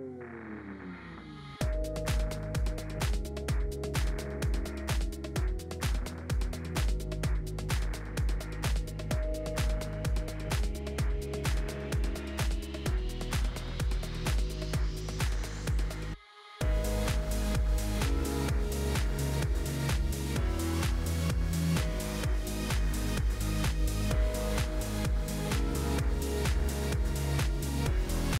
Mm.